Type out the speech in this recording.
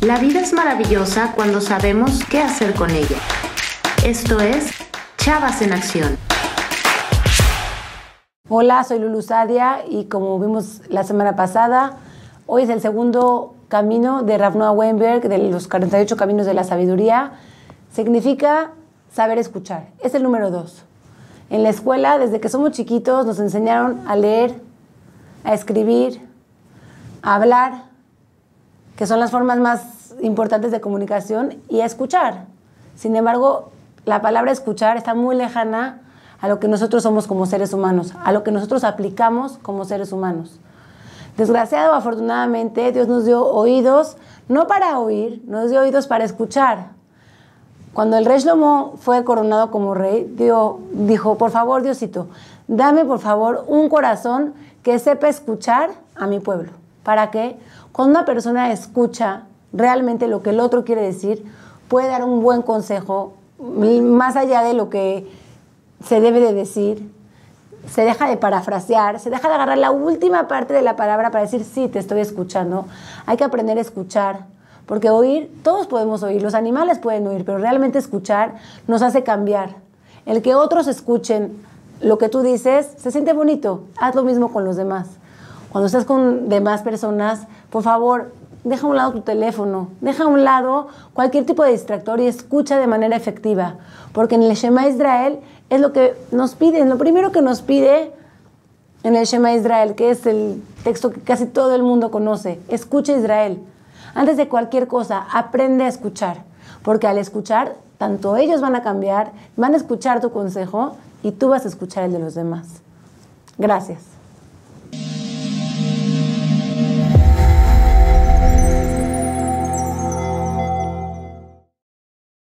La vida es maravillosa cuando sabemos qué hacer con ella. Esto es Chavas en Acción. Hola, soy Lulu Sadia y como vimos la semana pasada, hoy es el segundo camino de Rav Weinberg de los 48 caminos de la sabiduría. Significa saber escuchar. Es el número dos. En la escuela, desde que somos chiquitos, nos enseñaron a leer, a escribir, a hablar, que son las formas más importantes de comunicación, y escuchar. Sin embargo, la palabra escuchar está muy lejana a lo que nosotros somos como seres humanos, a lo que nosotros aplicamos como seres humanos. Desgraciado afortunadamente, Dios nos dio oídos, no para oír, nos dio oídos para escuchar. Cuando el rey Shlomo fue coronado como rey, dijo, por favor, Diosito, dame por favor un corazón que sepa escuchar a mi pueblo. ¿Para qué? Cuando una persona escucha realmente lo que el otro quiere decir, puede dar un buen consejo más allá de lo que se debe de decir, se deja de parafrasear, se deja de agarrar la última parte de la palabra para decir, sí, te estoy escuchando. Hay que aprender a escuchar, porque oír, todos podemos oír, los animales pueden oír, pero realmente escuchar nos hace cambiar. El que otros escuchen lo que tú dices, se siente bonito. Haz lo mismo con los demás. Cuando estás con demás personas, por favor, deja a un lado tu teléfono, deja a un lado cualquier tipo de distractor y escucha de manera efectiva. Porque en el Shema Israel es lo que nos piden, lo primero que nos pide en el Shema Israel, que es el texto que casi todo el mundo conoce, escucha Israel. Antes de cualquier cosa, aprende a escuchar, porque al escuchar, tanto ellos van a cambiar, van a escuchar tu consejo y tú vas a escuchar el de los demás. Gracias.